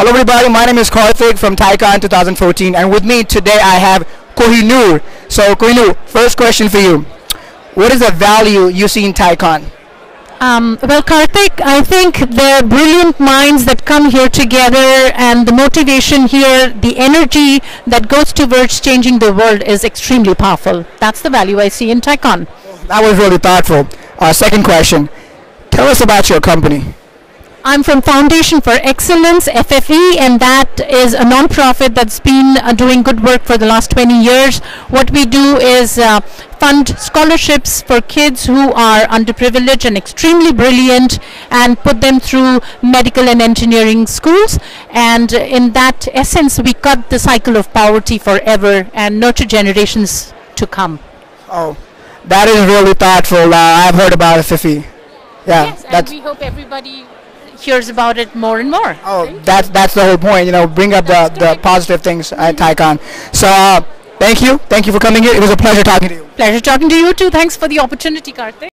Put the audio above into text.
Hello everybody, my name is Kartik from TiEcon 2014 and with me today I have Kohinoor. So Kohinoor, first question for you. What is the value you see in TiEcon? Um, well, Kartik, I think the brilliant minds that come here together and the motivation here, the energy that goes towards changing the world is extremely powerful. That's the value I see in TiEcon. That was really thoughtful. Uh, second question. Tell us about your company. I'm from Foundation for Excellence, FFE, and that is a non-profit that's been uh, doing good work for the last 20 years. What we do is uh, fund scholarships for kids who are underprivileged and extremely brilliant and put them through medical and engineering schools. And in that essence, we cut the cycle of poverty forever and nurture generations to come. Oh, that is really thoughtful. Uh, I've heard about FFE. Yeah, yes, and that's we hope everybody hears about it more and more. oh, that's that's the whole point. You know, bring up the, the positive things at TiEcon. So uh, thank you, thank you for coming here. It was a pleasure talking to you. Pleasure talking to you too. Thanks for the opportunity, Kartik.